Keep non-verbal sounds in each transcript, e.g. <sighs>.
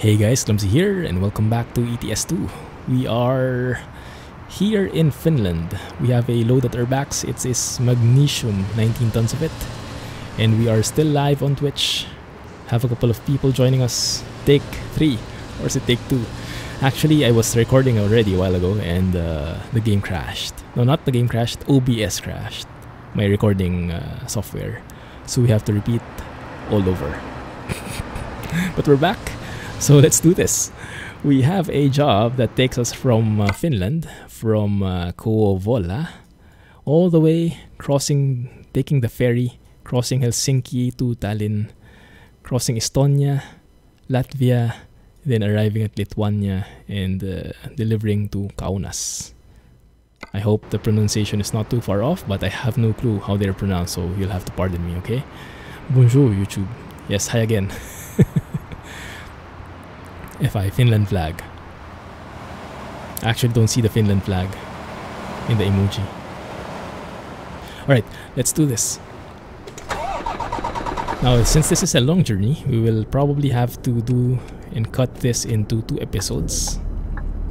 Hey guys, Clumsy here, and welcome back to ETS2. We are here in Finland. We have a load at our backs. It's this magnesium, 19 tons of it. And we are still live on Twitch. Have a couple of people joining us. Take three, or is it take two? Actually, I was recording already a while ago, and uh, the game crashed. No, not the game crashed, OBS crashed. My recording uh, software. So we have to repeat all over. <laughs> but we're back <laughs> so let's do this. We have a job that takes us from uh, Finland, from uh, all the way crossing, taking the ferry, crossing Helsinki to Tallinn, crossing Estonia, Latvia, then arriving at Lithuania and uh, delivering to Kaunas. I hope the pronunciation is not too far off, but I have no clue how they're pronounced, so you'll have to pardon me, okay? Bonjour, YouTube. Yes, hi again. <laughs> FI Finland flag. I actually don't see the Finland flag in the emoji. Alright, let's do this. Now, since this is a long journey, we will probably have to do and cut this into two episodes.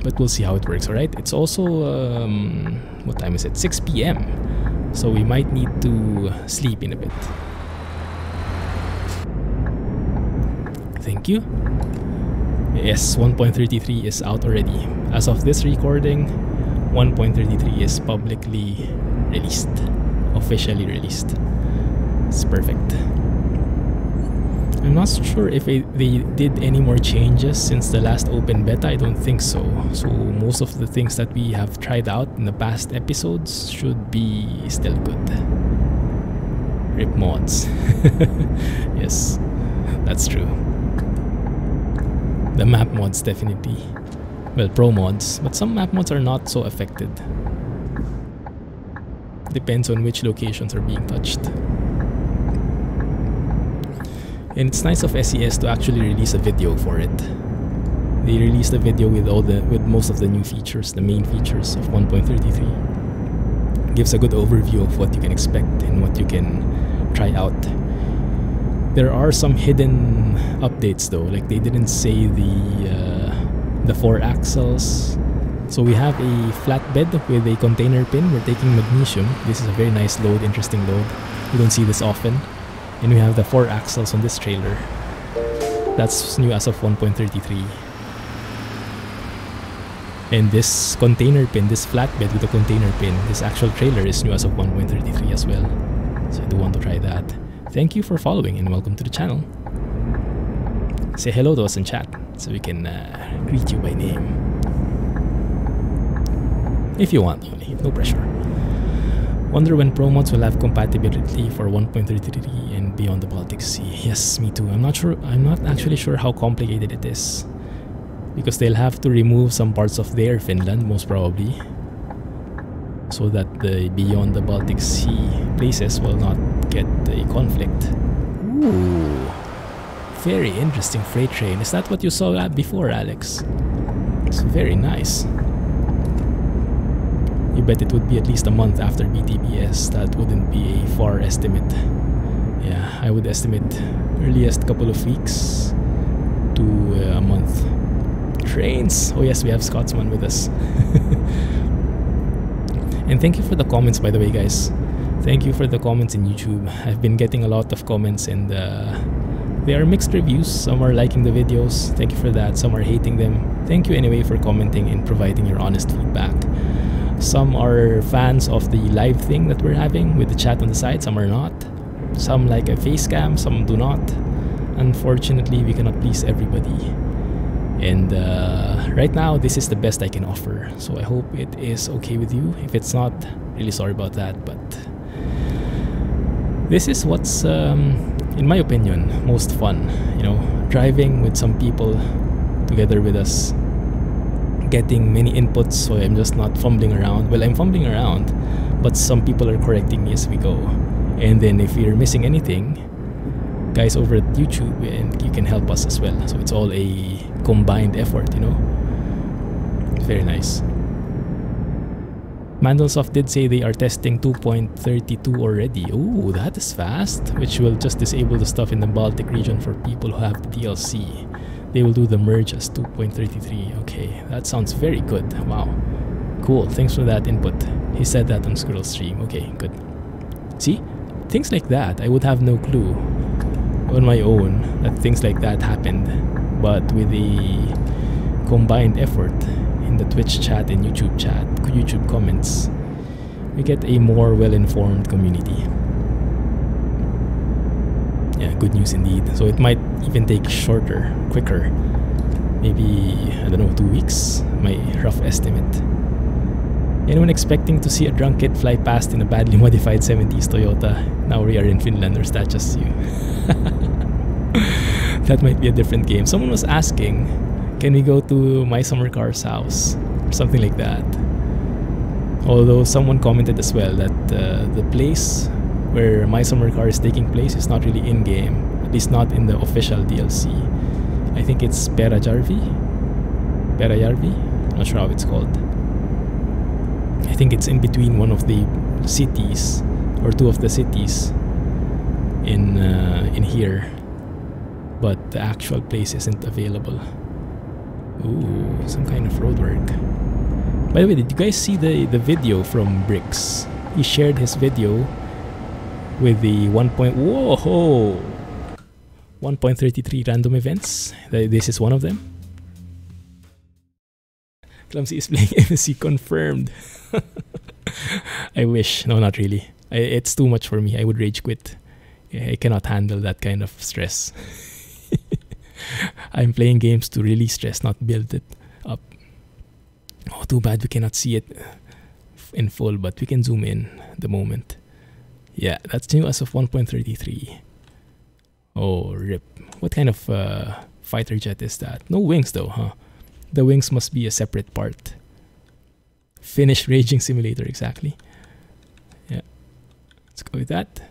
But we'll see how it works, alright? It's also, um, what time is it? 6 p.m. So we might need to sleep in a bit. Thank you. Yes, 1.33 is out already. As of this recording, 1.33 is publicly released, officially released. It's perfect. I'm not sure if they did any more changes since the last open beta. I don't think so. So most of the things that we have tried out in the past episodes should be still good. Rip mods. <laughs> yes, that's true. The map mods definitely. Well, pro mods, but some map mods are not so affected. Depends on which locations are being touched. And it's nice of SCS to actually release a video for it. They released a video with all the with most of the new features, the main features of 1.33. Gives a good overview of what you can expect and what you can try out there are some hidden updates though, like they didn't say the uh, the four axles. So we have a flatbed with a container pin. We're taking magnesium. This is a very nice load, interesting load. We don't see this often. And we have the four axles on this trailer. That's new as of 1.33. And this container pin, this flatbed with a container pin, this actual trailer is new as of 1.33 as well. So I do want to try that. Thank you for following and welcome to the channel. Say hello to us in chat so we can uh, greet you by name. If you want only, no pressure. Wonder when Pro mods will have compatibility for 1.33 and beyond the Baltic Sea. Yes, me too. I'm not sure I'm not actually sure how complicated it is. Because they'll have to remove some parts of their Finland most probably so that the beyond the Baltic Sea places will not get a conflict. Ooh, very interesting freight train. Is that what you saw before, Alex? It's very nice. You bet it would be at least a month after BTBS. That wouldn't be a far estimate. Yeah, I would estimate earliest couple of weeks to uh, a month. Trains! Oh yes, we have Scotsman with us. <laughs> And thank you for the comments, by the way, guys. Thank you for the comments in YouTube. I've been getting a lot of comments and uh, they are mixed reviews. Some are liking the videos. Thank you for that. Some are hating them. Thank you anyway for commenting and providing your honest feedback. Some are fans of the live thing that we're having with the chat on the side. Some are not. Some like a face cam. Some do not. Unfortunately, we cannot please everybody and uh, right now this is the best I can offer. So I hope it is okay with you. If it's not really sorry about that but this is what's um, in my opinion most fun you know driving with some people together with us getting many inputs so I'm just not fumbling around. Well I'm fumbling around but some people are correcting me as we go. And then if you're missing anything guys over at YouTube and you can help us as well. So it's all a combined effort, you know. Very nice. Mandelsoft did say they are testing 2.32 already. Oh, that is fast, which will just disable the stuff in the Baltic region for people who have the DLC. They will do the merge as 2.33. Okay, that sounds very good. Wow. Cool. Thanks for that input. He said that on Squirrel Stream. Okay, good. See? Things like that, I would have no clue on my own that things like that happened. But with the combined effort in the Twitch chat and YouTube chat, YouTube comments, we get a more well-informed community. Yeah, good news indeed. So it might even take shorter, quicker, maybe, I don't know, two weeks, my rough estimate. Anyone expecting to see a drunk kid fly past in a badly <laughs> modified 70s Toyota? Now we are in Finland, or is that just you? <laughs> that might be a different game. Someone was asking, can we go to my summer car's house? Or something like that. Although someone commented as well that uh, the place where My Summer Car is taking place is not really in game, at least not in the official DLC. I think it's Perajarvi. Perajärvi? Not sure how it's called. I think it's in between one of the cities or two of the cities in uh, in here, but the actual place isn't available. Ooh, some kind of roadwork. By the way, did you guys see the, the video from Bricks? He shared his video with the 1. Point, whoa, 1.33 random events. This is one of them. Clumsy is playing <laughs> MSC confirmed. <laughs> I wish. No, not really. I, it's too much for me. I would rage quit. I cannot handle that kind of stress. <laughs> <laughs> I'm playing games to release stress, not build it. Up. Oh, too bad we cannot see it in full, but we can zoom in the moment. Yeah, that's new as of 1.33. Oh, rip. What kind of uh, fighter jet is that? No wings though, huh? The wings must be a separate part. Finished Raging Simulator, exactly. Yeah. Let's go with that.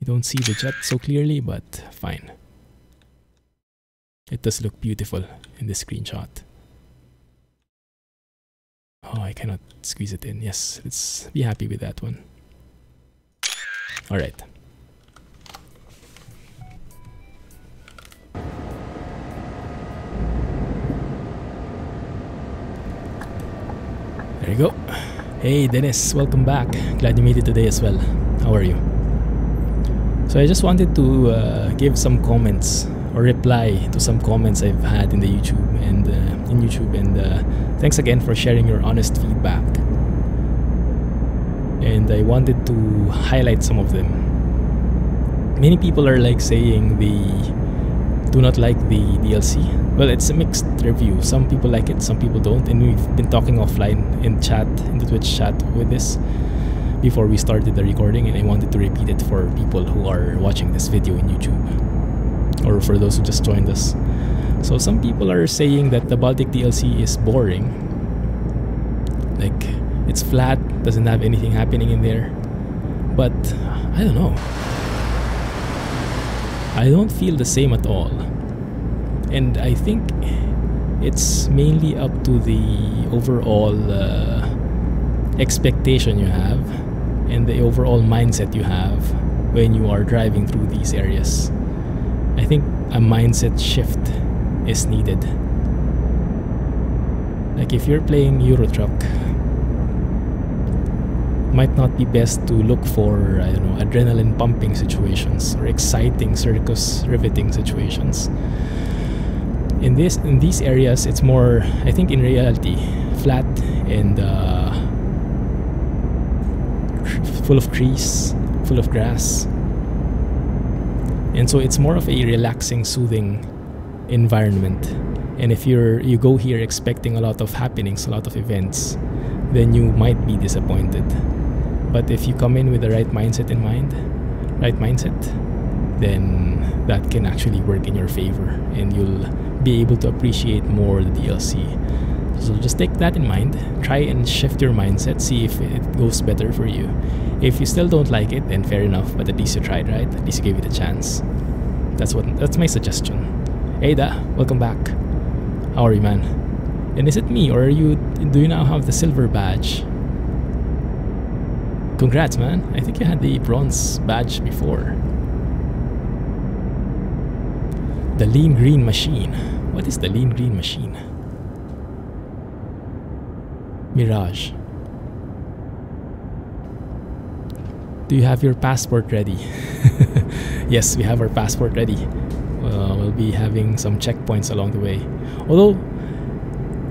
You don't see the jet so clearly, but fine. It does look beautiful in the screenshot. Oh, I cannot squeeze it in. Yes, let's be happy with that one. Alright. There you go. Hey Dennis, welcome back. Glad you made it today as well. How are you? So I just wanted to uh, give some comments or reply to some comments I've had in the YouTube and uh, in YouTube and uh, thanks again for sharing your honest feedback. And I wanted to highlight some of them. Many people are like saying they do not like the DLC. Well, it's a mixed review. Some people like it, some people don't, and we've been talking offline in chat, in the Twitch chat with this before we started the recording, and I wanted to repeat it for people who are watching this video in YouTube or for those who just joined us. So some people are saying that the Baltic DLC is boring. Like it's flat, doesn't have anything happening in there. But I don't know. I don't feel the same at all. And I think it's mainly up to the overall uh, expectation you have and the overall mindset you have when you are driving through these areas. I think a mindset shift is needed. Like if you're playing Euro Truck, might not be best to look for I don't know adrenaline pumping situations or exciting circus riveting situations. In this in these areas, it's more I think in reality flat and uh, full of trees, full of grass and so it's more of a relaxing soothing environment. And if you're you go here expecting a lot of happenings a lot of events then you might be disappointed. But if you come in with the right mindset in mind right mindset then that can actually work in your favor. And you'll be able to appreciate more the DLC so just take that in mind try and shift your mindset see if it goes better for you if you still don't like it, then fair enough, but at least you tried, right? At least you gave it a chance. That's what that's my suggestion. Ada, welcome back. How are you, man? And is it me or are you do you now have the silver badge? Congrats, man. I think you had the bronze badge before. The lean green machine. What is the lean green machine? Mirage. Do you have your passport ready? <laughs> yes, we have our passport ready. Uh, we'll be having some checkpoints along the way. Although,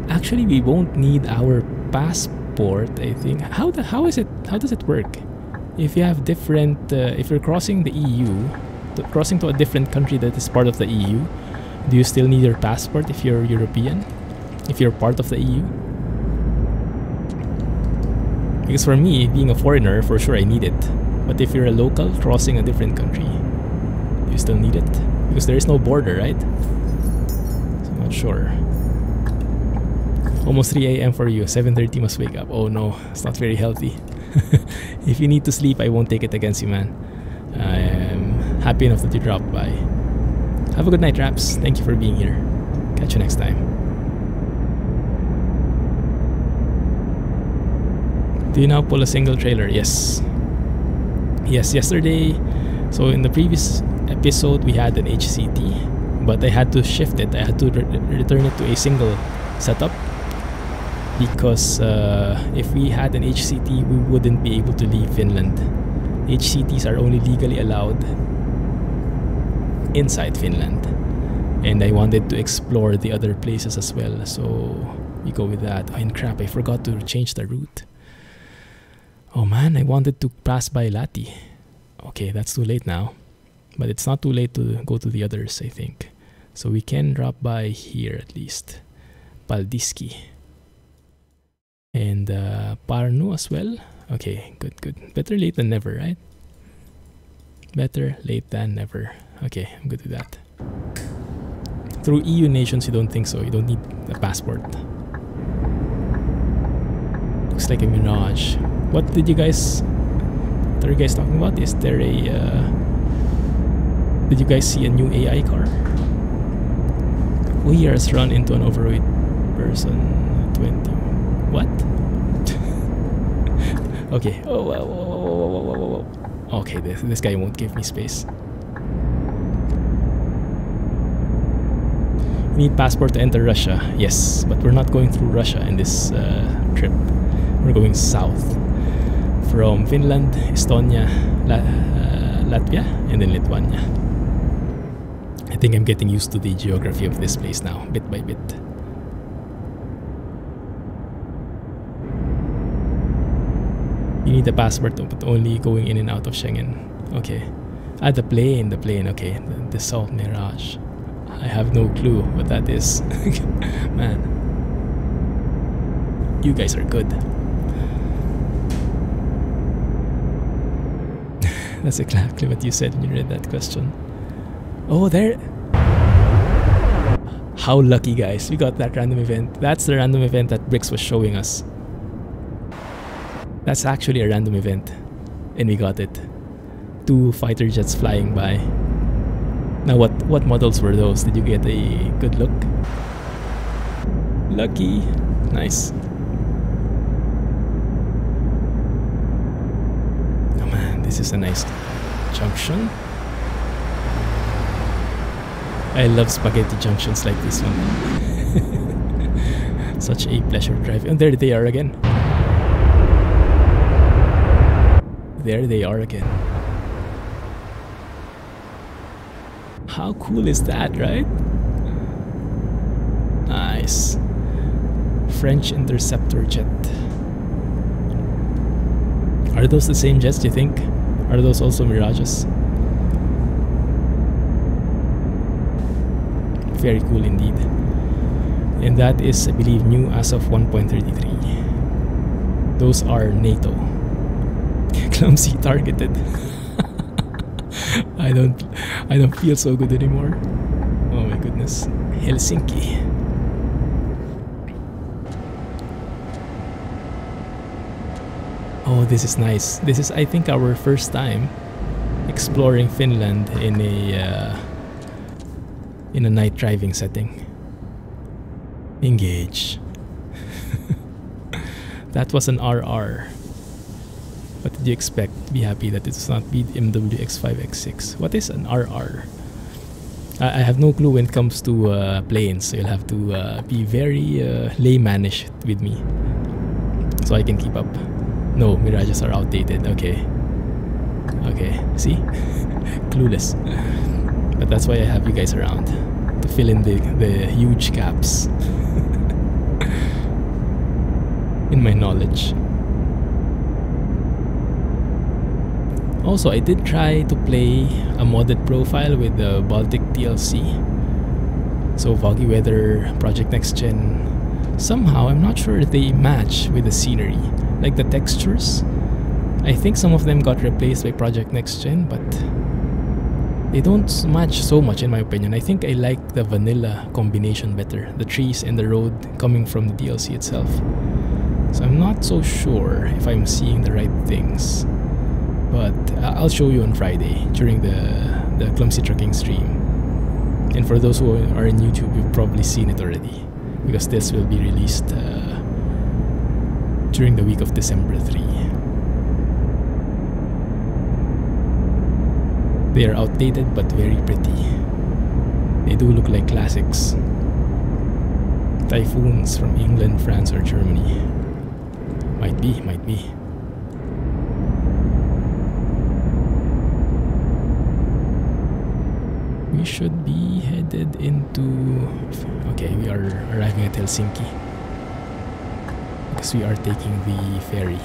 actually, we won't need our passport. I think. How the how is it? How does it work? If you have different, uh, if you're crossing the EU, to, crossing to a different country that is part of the EU, do you still need your passport if you're European? If you're part of the EU? Because for me, being a foreigner, for sure I need it. But if you're a local crossing a different country, you still need it? Because there is no border, right? So I'm not sure. Almost 3 a.m. for you. 7.30 must wake up. Oh no, it's not very healthy. <laughs> if you need to sleep, I won't take it against you, man. I am happy enough that you dropped by. Have a good night, Raps. Thank you for being here. Catch you next time. Do you now pull a single trailer? Yes. Yes, yesterday. So in the previous episode, we had an HCT, but I had to shift it. I had to re return it to a single setup because uh, if we had an HCT, we wouldn't be able to leave Finland. HCTs are only legally allowed inside Finland, and I wanted to explore the other places as well. So we go with that. Oh, and crap, I forgot to change the route. Oh man, I wanted to pass by Lahti. Okay, that's too late now. But it's not too late to go to the others, I think. So we can drop by here at least. Paldiski. And uh, Parnu as well. Okay, good, good. Better late than never, right? Better late than never. Okay, I'm good with that. Through EU nations, you don't think so. You don't need a passport. Looks like a mirage. What did you guys... What are you guys talking about? Is there a... Uh, did you guys see a new AI car? We has run into an overweight person? 20. What? <laughs> okay. Oh, whoa, whoa, whoa, whoa. Okay, this, this guy won't give me space. Need passport to enter Russia. Yes, but we're not going through Russia in this uh, trip. We're going south from Finland, Estonia, La uh, Latvia, and then Lithuania. I think I'm getting used to the geography of this place now, bit by bit. You need a passport, but only going in and out of Schengen. Okay. Ah, the plane, the plane, okay. The, the Salt Mirage. I have no clue what that is. <laughs> Man. You guys are good. <laughs> That's exactly what you said when you read that question. Oh, there. How lucky, guys. We got that random event. That's the random event that Bricks was showing us. That's actually a random event. And we got it. Two fighter jets flying by. Now, what, what models were those? Did you get a good look? Lucky. Nice. This is a nice junction. I love spaghetti junctions like this one. <laughs> Such a pleasure driving. And there they are again. There they are again. How cool is that, right? Nice. French interceptor jet. Are those the same jets, do you think? Are those also Mirages? Very cool indeed. And that is, I believe, new as of 1.33. Those are NATO. <laughs> Clumsy targeted. <laughs> I don't I don't feel so good anymore. Oh my goodness. Helsinki. Oh, this is nice. This is, I think, our first time exploring Finland in a uh, in a night driving setting. Engage. <laughs> that was an RR. What did you expect? Be happy that it's not BMW X5 X6. What is an RR? I, I have no clue when it comes to uh, planes, so you'll have to uh, be very uh, laymanish with me so I can keep up. No, mirages are outdated. Okay. Okay, see? <laughs> Clueless. But that's why I have you guys around to fill in the, the huge gaps <laughs> in my knowledge. Also, I did try to play a modded profile with the Baltic DLC. So, Foggy Weather, Project Next Gen. Somehow, I'm not sure they match with the scenery. Like the textures. I think some of them got replaced by Project Next Gen, but they don't match so much in my opinion. I think I like the vanilla combination better. The trees and the road coming from the DLC itself. So I'm not so sure if I'm seeing the right things but I'll show you on Friday during the the clumsy trucking stream. And for those who are in YouTube, you've probably seen it already because this will be released uh, during the week of December 3. They are outdated but very pretty. They do look like classics. Typhoons from England, France, or Germany. Might be, might be. we should be headed into okay we are arriving at Helsinki because we are taking the ferry.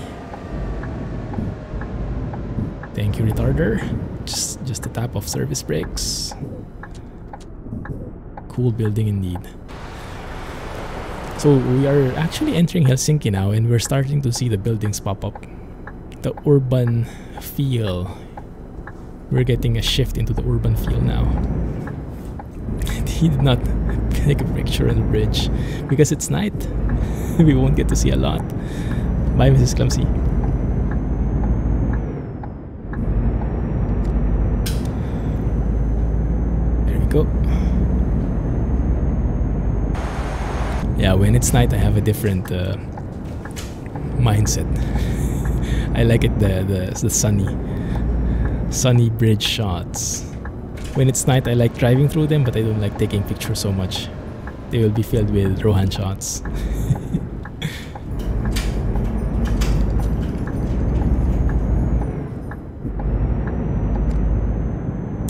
Thank you retarder. Just just a tap of service brakes. Cool building indeed. So we are actually entering Helsinki now and we're starting to see the buildings pop up. The urban feel. We're getting a shift into the urban feel now. <laughs> he did not <laughs> take a picture on the bridge because it's night. <laughs> we won't get to see a lot. Bye, Mrs. Clumsy. There we go. Yeah, when it's night, I have a different uh, mindset. <laughs> I like it the the, the sunny sunny bridge shots. When it's night, I like driving through them, but I don't like taking pictures so much. They will be filled with Rohan shots. <laughs>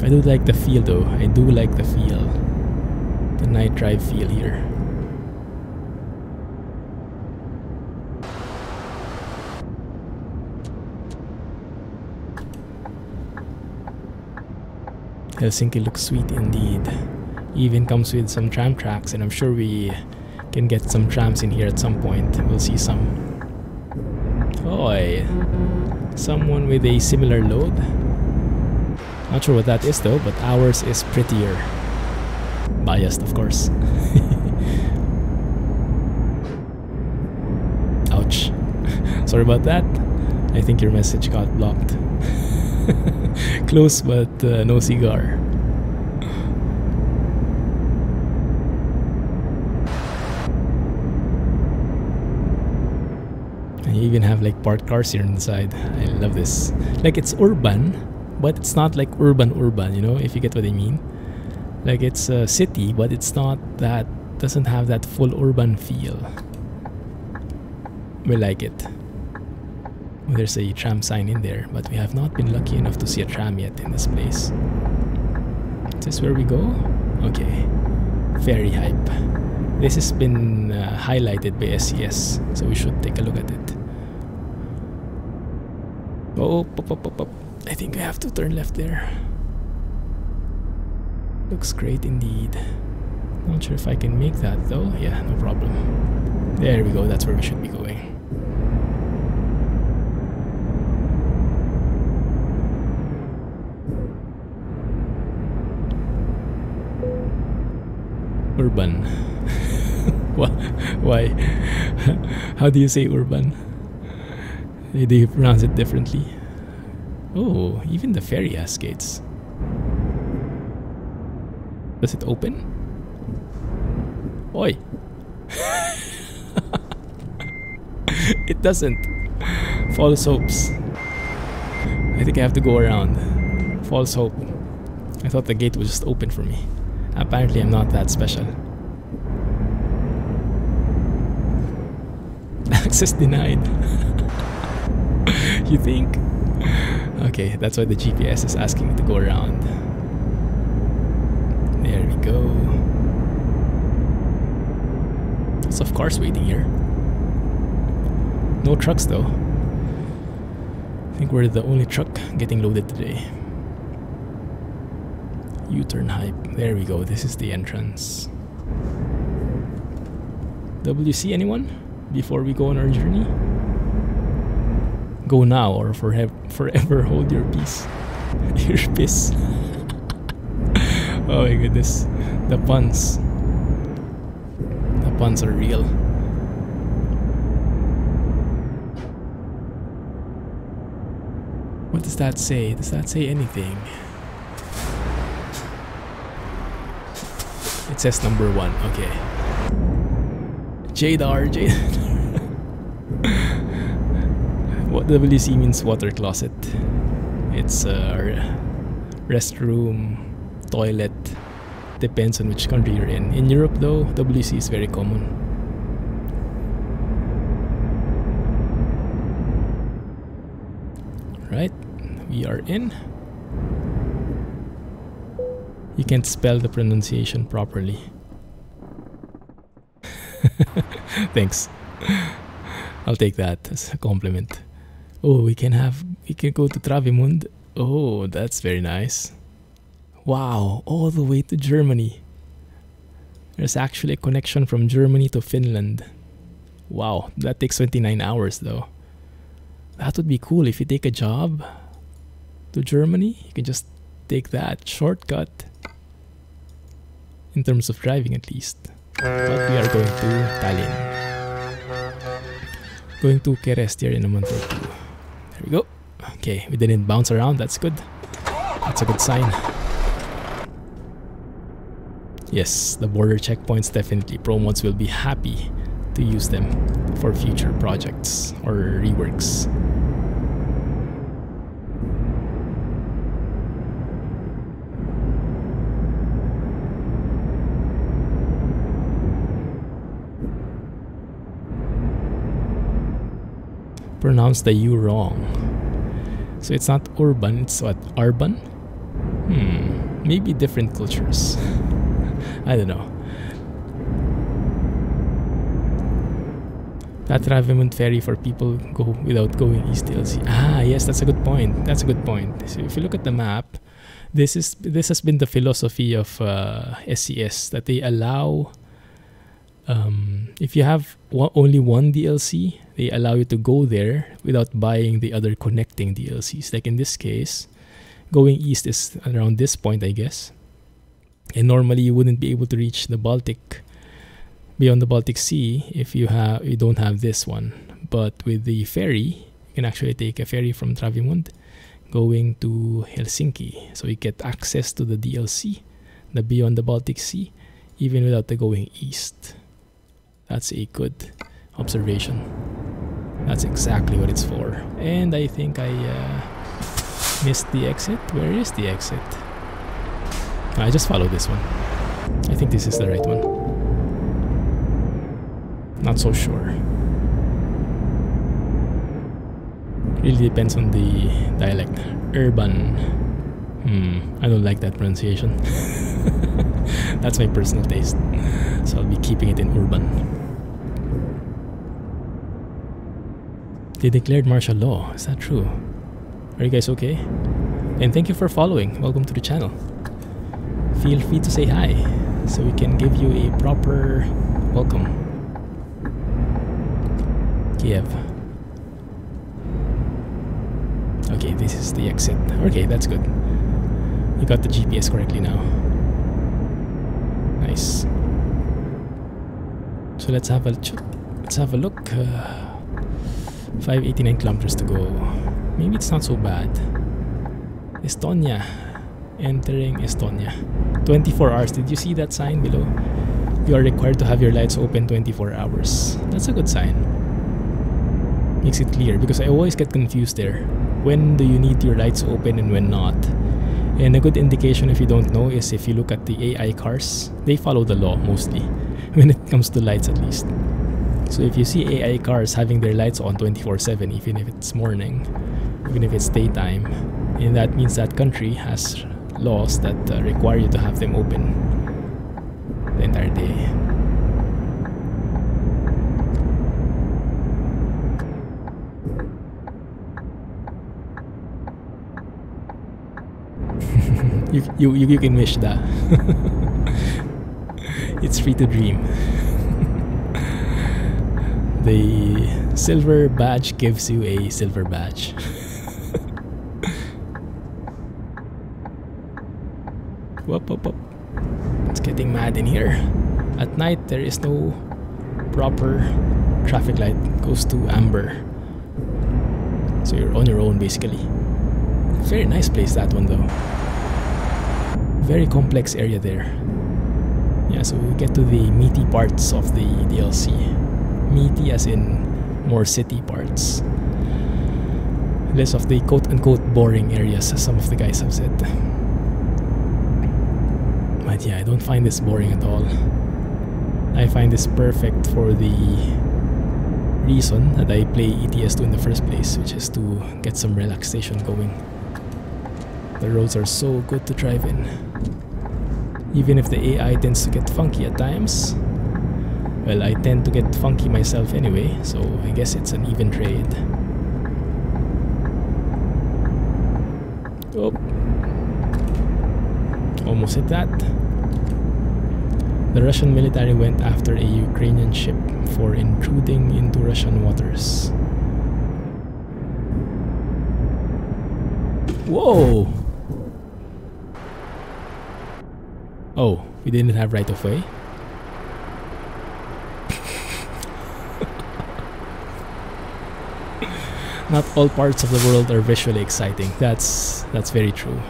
I do like the feel though. I do like the feel. The night drive feel here. Helsinki looks sweet indeed. Even comes with some tram tracks, and I'm sure we can get some trams in here at some point. We'll see some. Oi! Someone with a similar load. Not sure what that is though, but ours is prettier. Biased, of course. <laughs> Ouch. <laughs> Sorry about that. I think your message got blocked. <laughs> Close, but uh, no cigar. You even have like parked cars here inside. I love this. Like it's urban, but it's not like urban urban, you know, if you get what I mean. Like it's a city, but it's not that doesn't have that full urban feel. We like it. There's a tram sign in there, but we have not been lucky enough to see a tram yet in this place. Is this where we go? Okay. Very hype. This has been uh, highlighted by SCS so we should take a look at it. Oh, pop, pop, pop, pop. I think I have to turn left there. Looks great indeed. Not sure if I can make that though. Yeah, no problem. There we go, that's where we should be going. urban. <laughs> Why? <laughs> How do you say urban? Do you pronounce it differently? Oh, even the ferry has gates. Does it open? Oi! <laughs> it doesn't. False hopes. I think I have to go around. False hope. I thought the gate was just open for me. Apparently, I'm not that special. <laughs> Access denied. <laughs> you think? Okay, that's why the GPS is asking me to go around. There we go. Lots of cars waiting here. No trucks though. I think we're the only truck getting loaded today. U-turn hype. There we go. This is the entrance. WC anyone? Before we go on our journey? Go now or forever, forever hold your peace. <laughs> your peace. <laughs> oh my goodness. The puns. The puns are real. What does that say? Does that say anything? It says number one. Okay. Jadar, Jadar. <laughs> what WC means water closet. It's a restroom, toilet. Depends on which country you're in. In Europe, though, WC is very common. Right, we are in. You can't spell the pronunciation properly. <laughs> Thanks. I'll take that as a compliment. Oh, we can have we can go to Travemund. Oh, that's very nice. Wow, all the way to Germany. There's actually a connection from Germany to Finland. Wow, that takes 29 hours though. That would be cool if you take a job to Germany, you can just take that shortcut in terms of driving at least. But we are going to Tallinn. Going to Kerest in a month or two. There we go. Okay, we didn't bounce around, that's good. That's a good sign. Yes, the border checkpoints definitely. Promods will be happy to use them for future projects or reworks. Pronounced the U wrong. So it's not urban, it's what? Urban? Hmm, maybe different cultures. <laughs> I don't know. That Travemund ferry for people go without going east DLC. Ah, yes, that's a good point. That's a good point. So if you look at the map, this is this has been the philosophy of uh, SCS that they allow um, if you have one, only one DLC, they allow you to go there without buying the other connecting DLCs. Like in this case, going east is around this point, I guess. And normally you wouldn't be able to reach the Baltic beyond the Baltic Sea if you have you don't have this one. But with the ferry, you can actually take a ferry from Travemund going to Helsinki. So you get access to the DLC, the beyond the Baltic Sea, even without the going east. That's a good observation. That's exactly what it's for. And I think I uh, missed the exit. Where is the exit? I just follow this one. I think this is the right one. Not so sure. Really depends on the dialect. Urban. Hmm, I don't like that pronunciation. <laughs> That's my personal taste. So I'll be keeping it in urban. They declared martial law. Is that true? Are you guys okay? And thank you for following. Welcome to the channel. Feel free to say hi so we can give you a proper welcome. Kiev. Okay, this is the exit. Okay, that's good. You got the GPS correctly now. Nice. So let's have a let's have a look. Uh, 589 kilometers to go. Maybe it's not so bad. Estonia. Entering Estonia. 24 hours. Did you see that sign below? You are required to have your lights open 24 hours. That's a good sign. Makes it clear because I always get confused there. When do you need your lights open and when not? And a good indication, if you don't know, is if you look at the AI cars, they follow the law mostly, <laughs> when it comes to lights at least. So if you see AI cars having their lights on 24 7, even if it's morning, even if it's daytime, and that means that country has laws that uh, require you to have them open the entire day. <laughs> you, you, you can wish that. <laughs> it's free to dream. The silver badge gives you a silver badge. <laughs> whoop, whoop, whoop. It's getting mad in here. At night, there is no proper traffic light. It goes to amber. So you're on your own basically. Very nice place that one though. Very complex area there. Yeah, so we get to the meaty parts of the DLC. Meaty as in more city parts. Less of the quote unquote boring areas as some of the guys have said. But yeah, I don't find this boring at all. I find this perfect for the reason that I play ETS2 in the first place, which is to get some relaxation going. The roads are so good to drive in. Even if the AI tends to get funky at times. Well, I tend to get funky myself anyway, so I guess it's an even trade. Oh. Almost hit that. The Russian military went after a Ukrainian ship for intruding into Russian waters. Whoa! Oh, we didn't have right of way? Not all parts of the world are visually exciting. That's that's very true. <laughs>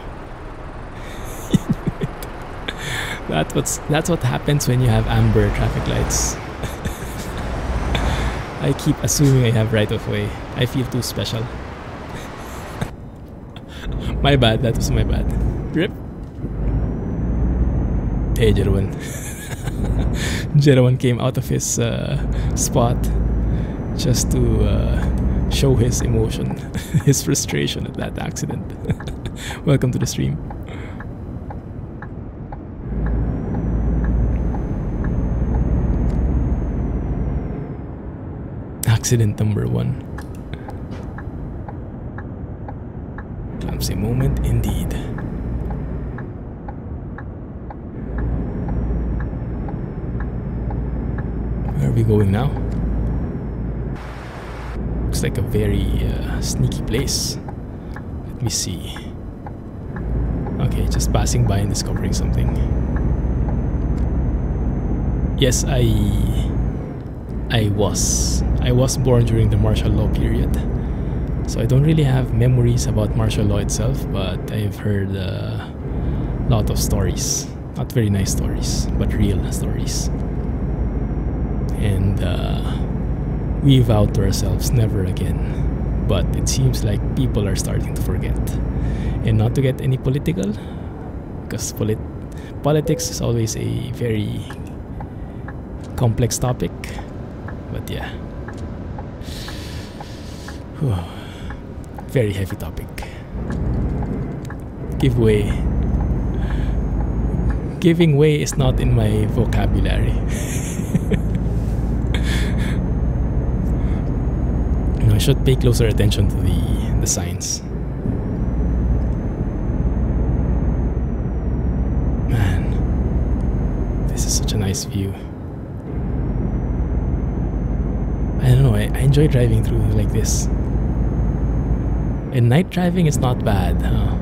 That what's that's what happens when you have amber traffic lights. <laughs> I keep assuming I have right of way. I feel too special. <laughs> my bad, that was my bad. Rip. Hey Jeroen. Jeroen came out of his uh, spot just to uh, show his emotion, <laughs> his frustration at that accident. <laughs> Welcome to the stream. accident number one. Clumsy moment indeed. Where are we going now? Looks like a very uh, sneaky place. Let me see. Okay, just passing by and discovering something. Yes, I I was I was born during the martial law period. So I don't really have memories about martial law itself, but I've heard a lot of stories. Not very nice stories, but real stories. And uh, we vowed to ourselves never again. But it seems like people are starting to forget. And not to get any political, because polit- politics is always a very complex topic. But yeah. Very heavy topic. Give way. Giving way is not in my vocabulary. <laughs> I should pay closer attention to the, the signs. Man, this is such a nice view. I don't know, I, I enjoy driving through like this. And night driving is not bad. Huh?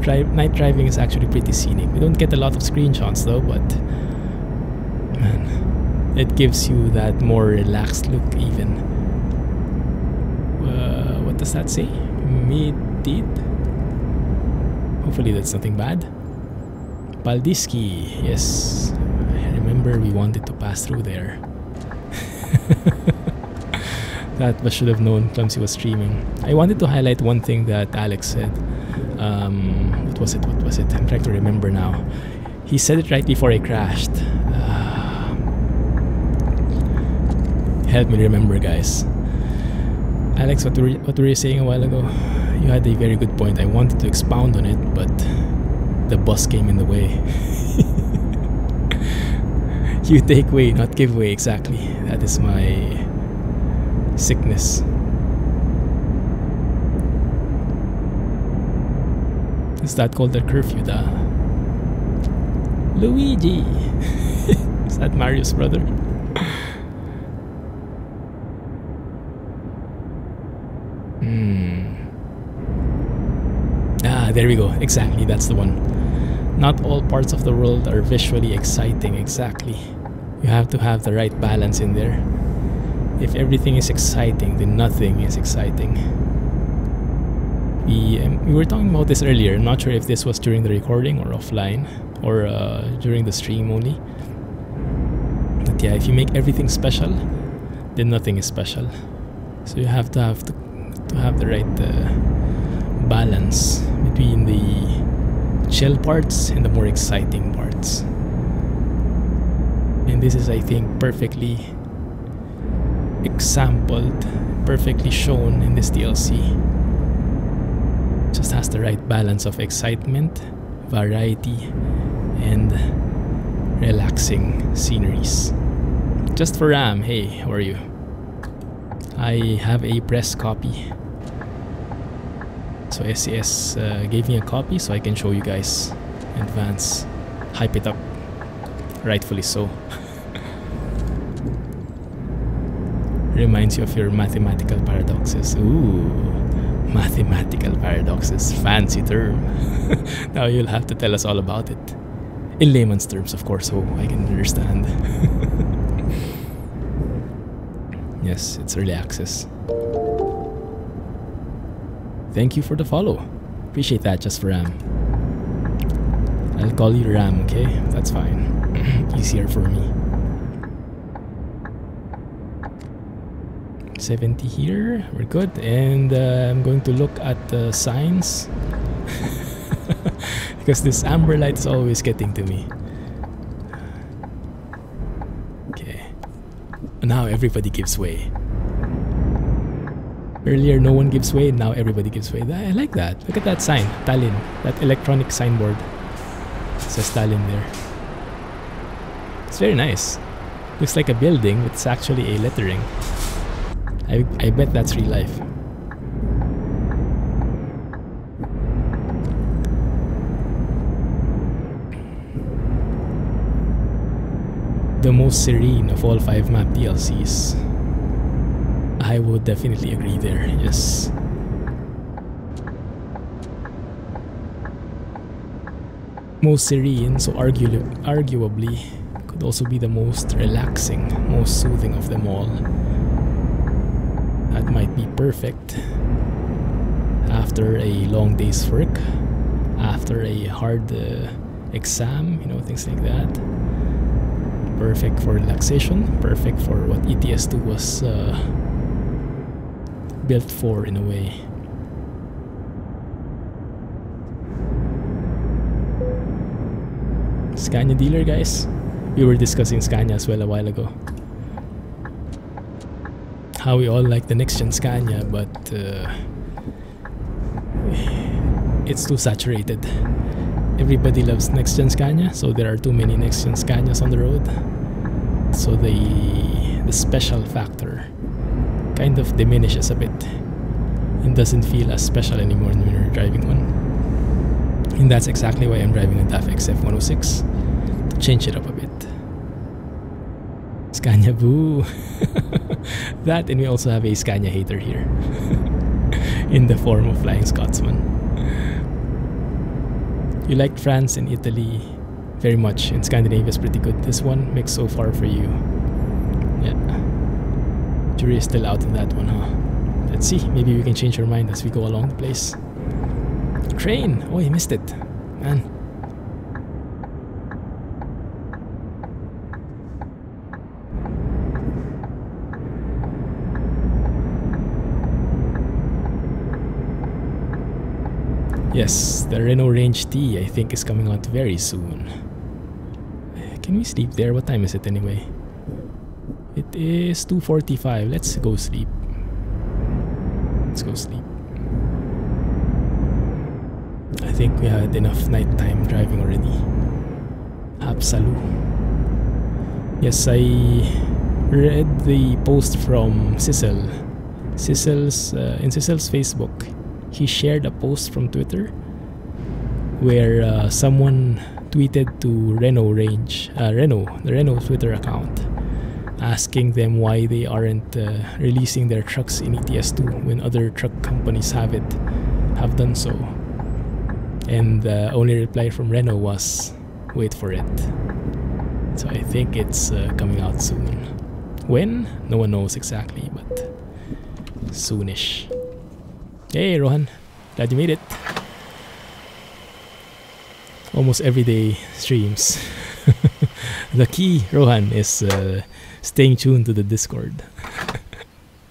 Dri- night driving is actually pretty scenic. We don't get a lot of screenshots though, but man, it gives you that more relaxed look even. Does that say? Mid-did? Hopefully that's nothing bad. Paldiski, yes. I remember we wanted to pass through there. <laughs> That I should have known Clumsy was streaming. I wanted to highlight one thing that Alex said Um, what was it? What was it? I'm trying to remember now. He said it right before I crashed. Uh, help me remember, guys. Alex, what were, what were you saying a while ago? You had a very good point. I wanted to expound on it, but the bus came in the way. <laughs> you take way, not give way, exactly. That is my sickness. Is that called a curfew, da? Luigi! <laughs> Is that Mario's brother? Hmm. Ah, there we go. Exactly, that's the one. Not all parts of the world are visually exciting, exactly. You have to have the right balance in there. If everything is exciting, then nothing is exciting. We, um, we were talking about this earlier. Not sure if this was during the recording or offline or uh, during the stream only. But yeah, if you make everything special, then nothing is special. So you have to have to, to have the right uh, balance between the chill parts and the more exciting parts. And this is, I think, perfectly exampled, perfectly shown in this DLC. Just has the right balance of excitement, variety, and relaxing sceneries. Just for Ram, hey, how are you? I have a press copy. So SCS uh, gave me a copy so I can show you guys advance. Hype it up. Rightfully so. <laughs> Reminds you of your mathematical paradoxes. Ooh, mathematical paradoxes. Fancy term. <laughs> now you'll have to tell us all about it. In layman's terms, of course, so I can understand. <laughs> yes, it's early access. Thank you for the follow. Appreciate that, just for Ram. I'll call you Ram, okay? That's fine. <clears throat> Easier for me. 70 here we're good and uh, I'm going to look at the signs <laughs> because this amber light is always getting to me okay now everybody gives way earlier no one gives way and now everybody gives way. I like that. Look at that sign Tallinn that electronic signboard. It says Tallinn there. It's very nice. Looks like a building but it's actually a lettering. I, I bet that's real life. The most serene of all five map DLCs. I would definitely agree there, yes. Most serene, so argu arguably, could also be the most relaxing, most soothing of them all that might be perfect after a long day's work, after a hard uh, exam, you know, things like that. Perfect for relaxation, perfect for what ETS2 was uh, built for in a way. Scania dealer, guys. We were discussing Scania as well a while ago how we all like the next gen Scania, but uh, it's too saturated. Everybody loves next gen Scania, so there are too many next gen Scanias on the road. So the the special factor kind of diminishes a bit and doesn't feel as special anymore when you're driving one. And that's exactly why I'm driving a DAF XF106 to change it up a bit. Scania boo! <laughs> that and we also have a Scania hater here <laughs> in the form of Flying Scotsman. You liked France and Italy very much and Scandinavia is pretty good. This one mixed so far for you. Jury is still out on that one, huh? Let's see, maybe we can change our mind as we go along the place. Train! Oh, you missed it. Man. Yes, the Renault Range T I think is coming out very soon. Can we sleep there? What time is it anyway? Is 2.45. Let's go sleep. Let's go sleep. I think we had enough nighttime driving already. Absolute. Yes, I read the post from Cecil. Cecil's uh, in Cecil's Facebook. He shared a post from Twitter where uh, someone tweeted to Renault Range, uh, Renault, the Renault Twitter account, asking them why they aren't uh, releasing their trucks in ETS2 when other truck companies have it, have done so. And the only reply from Renault was, wait for it. So I think it's uh, coming out soon. When? No one knows exactly, but soonish. Hey Rohan, glad you made it. Almost everyday streams. <laughs> the key, Rohan, is uh, staying tuned to the Discord. <laughs>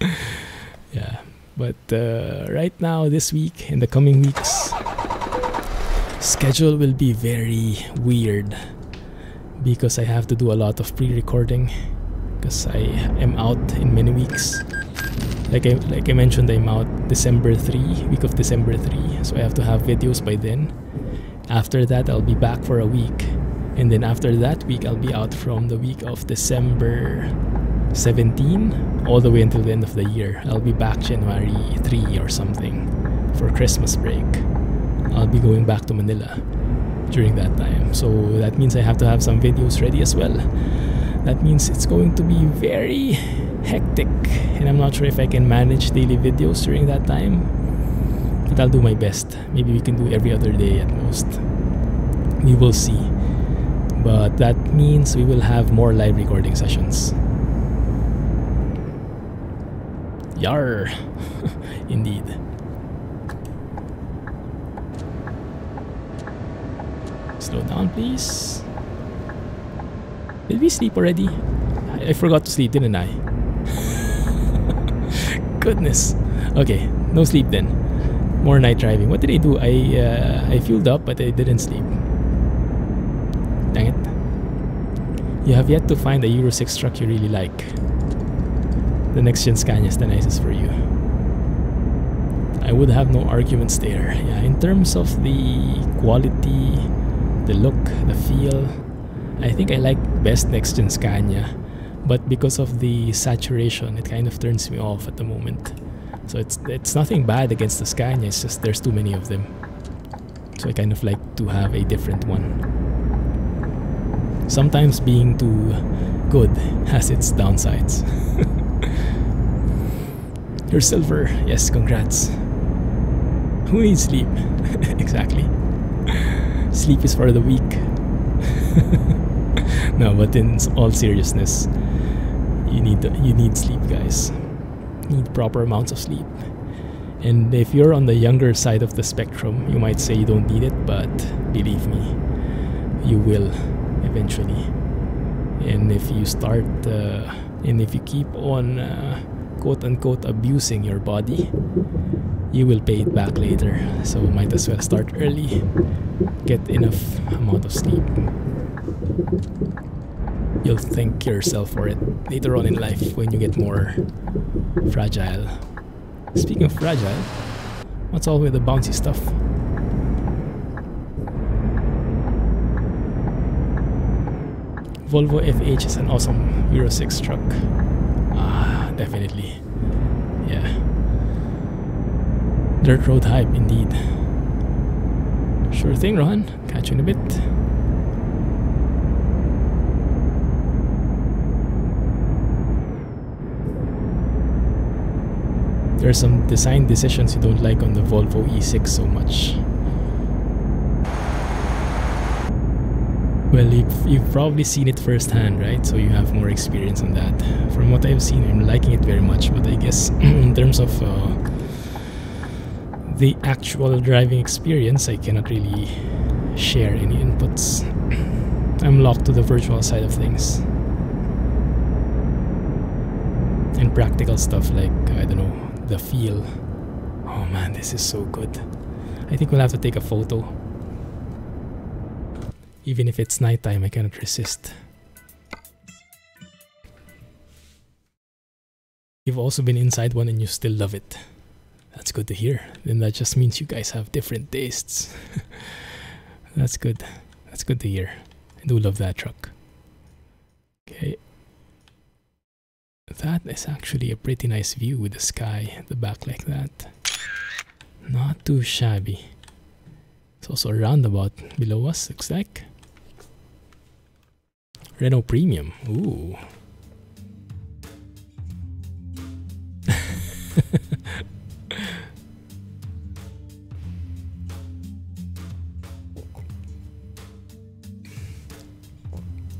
yeah, but uh, right now, this week, in the coming weeks, schedule will be very weird because I have to do a lot of pre-recording because I am out in many weeks. Like I like I mentioned, I'm out December 3, week of December 3, so I have to have videos by then. After that, I'll be back for a week, and then after that week, I'll be out from the week of December 17 all the way until the end of the year. I'll be back January 3 or something for Christmas break. I'll be going back to Manila during that time. So that means I have to have some videos ready as well. That means it's going to be very hectic, and I'm not sure if I can manage daily videos during that time. But I'll do my best. Maybe we can do every other day at most. We will see. But that means we will have more live recording sessions. Yar! <laughs> Indeed. Slow down, please. Did we sleep already? I, I forgot to sleep, didn't I? <laughs> Goodness. Okay, no sleep then. More night driving. What did I do? I uh, I fueled up, but I didn't sleep. Dang it. You have yet to find a Euro 6 truck you really like. The next gen Scania is the nicest for you. I would have no arguments there. Yeah, in terms of the quality, the look, the feel, I think I like best next gen Scania. But because of the saturation, it kind of turns me off at the moment. So it's it's nothing bad against the Scania, it's just there's too many of them. So I kind of like to have a different one. Sometimes being too good has its downsides. <laughs> You're silver. Yes, congrats. Who needs sleep? <laughs> exactly. Sleep is for the weak. <laughs> no, but in all seriousness, you need you need sleep, guys. You Need proper amounts of sleep. And if you're on the younger side of the spectrum, you might say you don't need it, but believe me, you will eventually. And if you start, uh, and if you keep on uh, quote unquote abusing your body, you will pay it back later. So might as well start early, get enough amount of sleep. You'll thank yourself for it later on in life when you get more fragile. Speaking of fragile, what's all with the bouncy stuff? Volvo FH is an awesome Euro 6 truck. Ah, definitely. Yeah. Dirt road hype indeed. Sure thing, Rohan. Catch you in a bit. There are some design decisions you don't like on the Volvo E6 so much. Well, you've, you've probably seen it firsthand, right? So you have more experience on that. From what I've seen, I'm liking it very much, but I guess <clears throat> in terms of uh, the actual driving experience, I cannot really share any inputs. <clears throat> I'm locked to the virtual side of things. And practical stuff like, I don't know, the feel. Oh man, this is so good. I think we'll have to take a photo. Even if it's nighttime, I cannot resist. You've also been inside one and you still love it. That's good to hear. Then that just means you guys have different tastes. <laughs> That's good. That's good to hear. I do love that truck. Okay. That is actually a pretty nice view with the sky at the back like that. Not too shabby. It's also a roundabout below us, looks like. Renault Premium. Ooh. <laughs>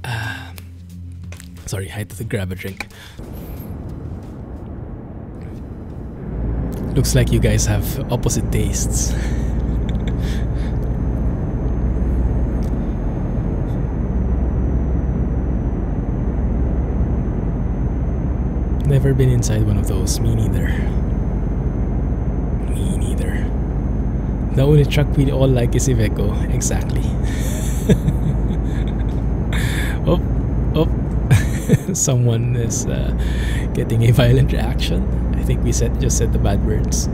Ah. sorry, I had to grab a drink. Looks like you guys have opposite tastes. <laughs> Never been inside one of those, me neither. Me neither. The only truck we all like is Iveco, exactly. <laughs> oh, oh, <laughs> someone is uh, getting a violent reaction. I think we said just said the bad words.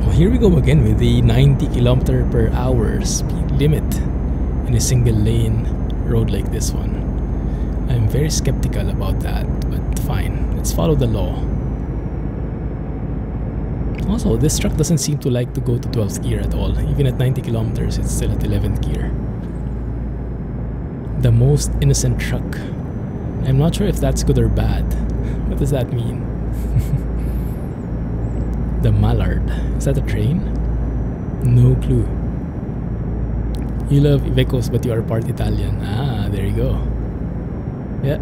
Oh, here we go again with the 90 kilometer per hour speed limit in a single lane road like this one. I'm very skeptical about that, but fine. Let's follow the law. Also, this truck doesn't seem to like to go to 12th gear at all. Even at 90 kilometers, it's still at 11th gear. The most innocent truck. I'm not sure if that's good or bad. What does that mean? <laughs> the Mallard. Is that a train? No clue. You love Ivecos but you are part Italian. Ah, there you go. Yeah,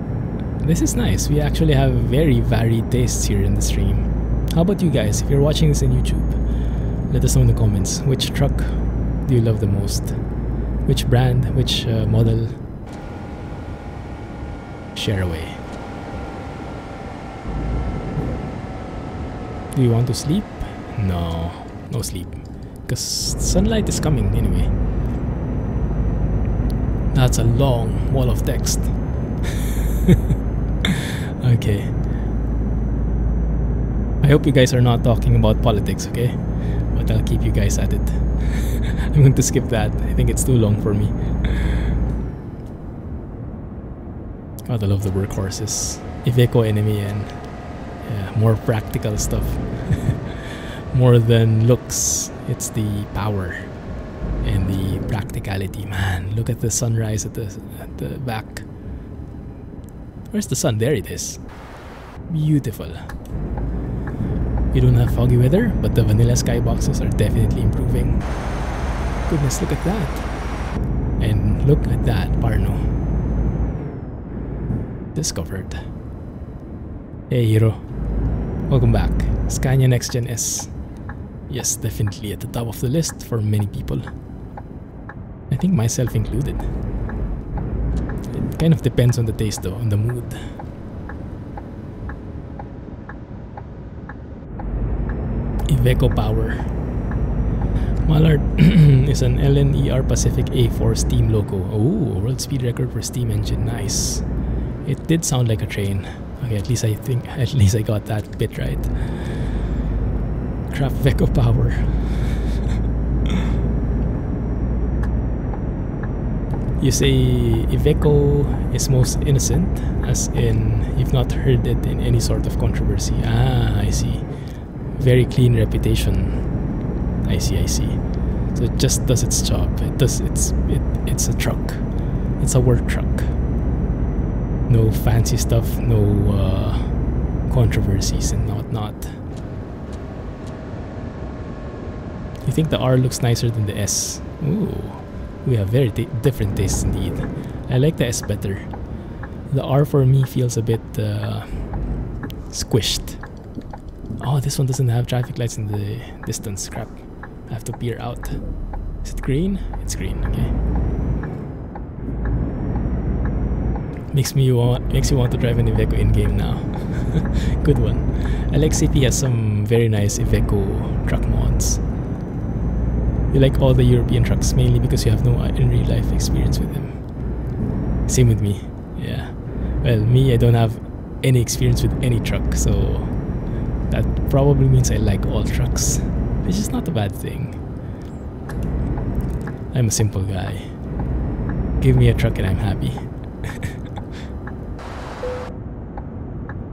this is nice. We actually have very varied tastes here in the stream. How about you guys? If you're watching this on YouTube, let us know in the comments. Which truck do you love the most? Which brand? Which uh, model? Share away. Do you want to sleep? No, no sleep. Because sunlight is coming anyway. That's a long wall of text. <laughs> okay. I hope you guys are not talking about politics, okay? But I'll keep you guys at it. <laughs> I'm going to skip that. I think it's too long for me. God, I love the workhorses. Iveco enemy and yeah, more practical stuff. <laughs> more than looks, it's the power and the practicality. Man, look at the sunrise at the at the back. Where's the sun? There it is. Beautiful. We don't have foggy weather, but the vanilla skyboxes are definitely improving. Goodness, look at that. And look at that, Pärnu. Discovered. Hey Hero. Welcome back. Scania Next Gen S. Yes, definitely at the top of the list for many people. I think myself included. Kind of depends on the taste though, on the mood. Iveco Power. Mallard <clears throat> is an LNER Pacific A4 steam loco. Oh, world speed record for steam engine. Nice. It did sound like a train. Okay, at least I think <laughs> at least I got that bit right. Crap Iveco Power. You say Iveco is most innocent, as in you've not heard it in any sort of controversy. Ah, I see. Very clean reputation. I see, I see. So it just does its job. It does it's it it's a truck. It's a work truck. No fancy stuff, no uh, controversies and whatnot. You think the R looks nicer than the S? Ooh. We have very different tastes indeed. I like the S better. The R for me feels a bit uh, squished. Oh, this one doesn't have traffic lights in the distance. Crap. I have to peer out. Is it green? It's green, okay. Makes me want makes you want to drive an Iveco in game now. <laughs> Good one. Alex.cp has some very nice Iveco truck mods. You like all the European trucks mainly because you have no in real life experience with them. Same with me. Yeah. Well, me, I don't have any experience with any truck, so that probably means I like all trucks, which is not a bad thing. I'm a simple guy. Give me a truck and I'm happy.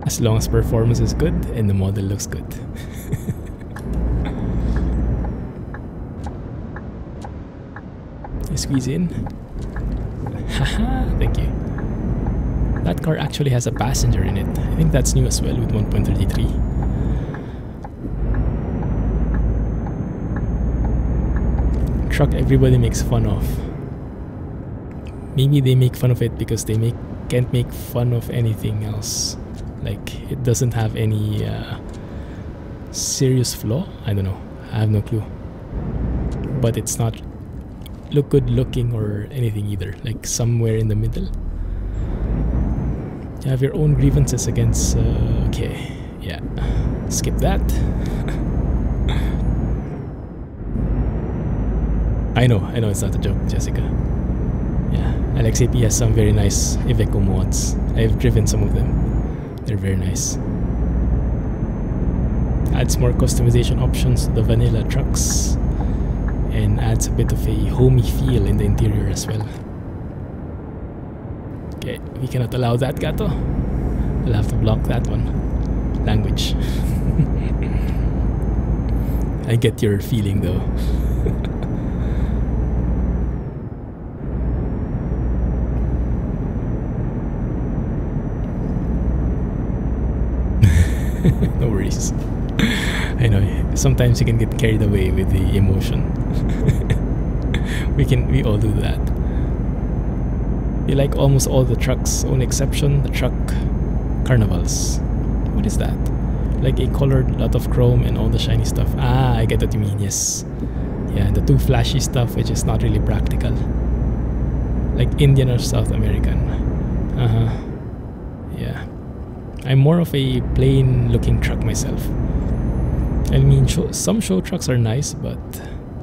<laughs> as long as performance is good and the model looks good. <laughs> squeeze in. Haha, <laughs> thank you. That car actually has a passenger in it. I think that's new as well with 1.33. Truck everybody makes fun of. Maybe they make fun of it because they make can't make fun of anything else. Like it doesn't have any uh, serious flaw. I don't know. I have no clue. But it's not look good looking or anything either. Like somewhere in the middle. You have your own grievances against. Uh, okay, yeah. Skip that. <laughs> I know, I know it's not a joke, Jessica. Yeah, Alex.cp has some very nice Iveco mods. I've driven some of them. They're very nice. Adds more customization options to the vanilla trucks and adds a bit of a homey feel in the interior as well. Okay, we cannot allow that, Gato. We'll have to block that one. Language. <laughs> I get your feeling though. <laughs> no worries. <laughs> I know sometimes you can get carried away with the emotion. <laughs> we can we all do that. We like almost all the trucks, only exception the truck carnivals. What is that? Like a colored lot of chrome and all the shiny stuff. Ah, I get what you mean, yes. Yeah, the too flashy stuff which is not really practical. Like Indian or South American. Uh-huh. Yeah. I'm more of a plain looking truck myself. I mean, show, some show trucks are nice, but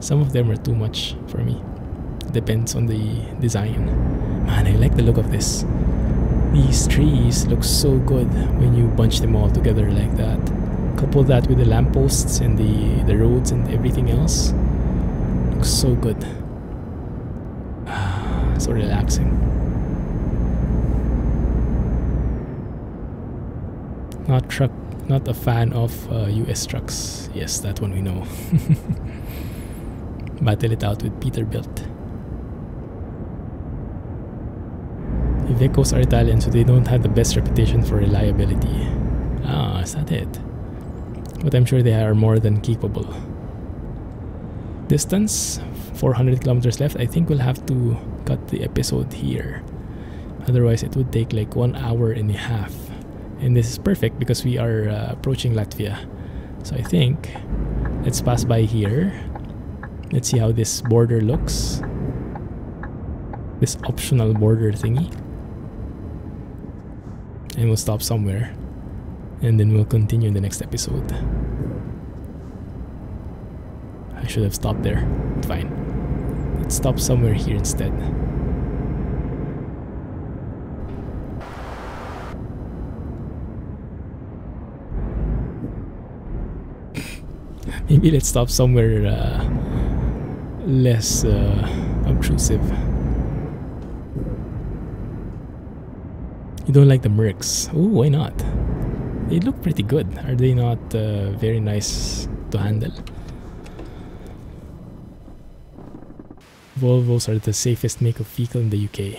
some of them are too much for me. Depends on the design. Man, I like the look of this. These trees look so good when you bunch them all together like that. Couple that with the lampposts and the, the roads and everything else. Looks so good. Ah, <sighs> so relaxing. Not truck not a fan of uh, US trucks. Yes, that one we know. <laughs> Battle it out with Peterbilt. Ivecos are Italian, so they don't have the best reputation for reliability. Ah, is that it? But I'm sure they are more than capable. Distance 400 kilometers left. I think we'll have to cut the episode here. Otherwise, it would take like one hour and a half and this is perfect because we are uh, approaching Latvia. So I think let's pass by here. Let's see how this border looks. This optional border thingy. And we'll stop somewhere. And then we'll continue in the next episode. I should have stopped there. Fine. Let's stop somewhere here instead Maybe let's stop somewhere uh, less uh, obtrusive. You don't like the Mercs? Oh, why not? They look pretty good. Are they not uh, very nice to handle? Volvos are the safest make of vehicle in the UK.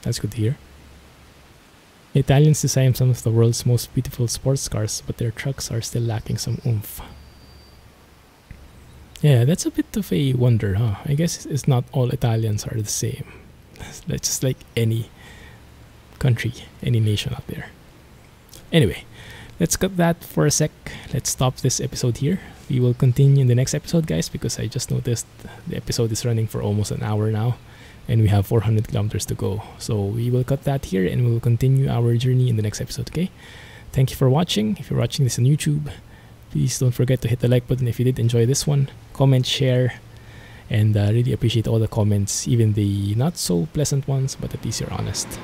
That's good to hear. Italians design some of the world's most beautiful sports cars, but their trucks are still lacking some oomph. Yeah, that's a bit of a wonder, huh? I guess it's not all Italians are the same. <laughs> That's just like any country, any nation out there. Anyway, let's cut that for a sec. Let's stop this episode here. We will continue in the next episode, guys, because I just noticed the episode is running for almost an hour now and we have 400 kilometers to go. So we will cut that here and we'll continue our journey in the next episode, okay? thank you for watching. If you're watching this on YouTube, please don't forget to hit the like button if you did enjoy this one. Comment, share, and uh, really appreciate all the comments, even the not so pleasant ones, but at least you're honest. <laughs>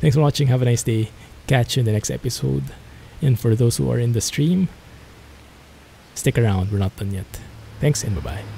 Thanks for watching. Have a nice day. Catch you in the next episode. And for those who are in the stream, stick around. We're not done yet. Thanks and bye bye.